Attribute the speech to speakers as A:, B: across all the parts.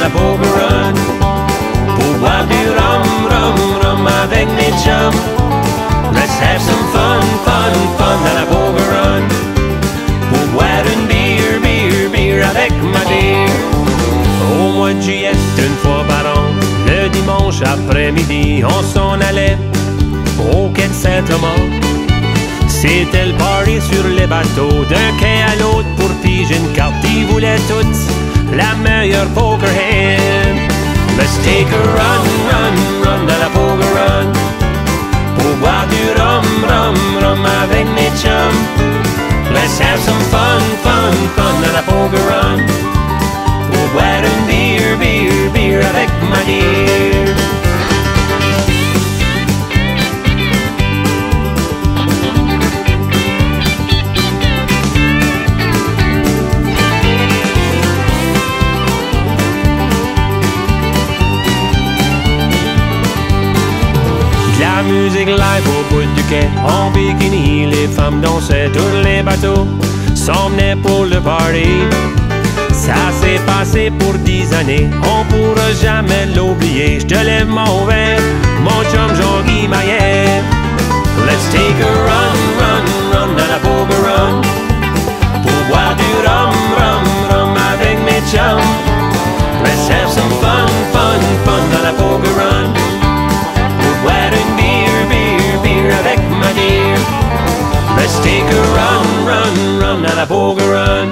A: la Beauberonne Pour boire du rhum, rhum, rhum avec mes chums Let's have some fun, fun, fun à la Beauberonne Pour boire une bière, bière, bière avec ma bière Au mois de juillet, une fois par an Le dimanche après-midi, on s'en allait Au quai de Saint-Thomas c'était le party sur les bateaux, d'un quai à l'autre pour piger une la meilleure poker hand. Let's take a run, run, run dans la poker run. Pour boire du rhum, rhum, rhum avec mes chums. Let's have some la musique live au bout du quai, en bikini, les femmes dansaient, tous les bateaux s'en venaient pour le party. Ça s'est passé pour dix années, on pourra jamais l'oublier. Je te lève mon verre, mon chum Jean-Guy Maillet. Let's take a run dans la poker run.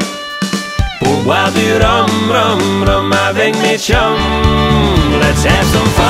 A: Pour boire du rhum, rhum, rhum avec mes chums. Let's have some fun, fun, fun.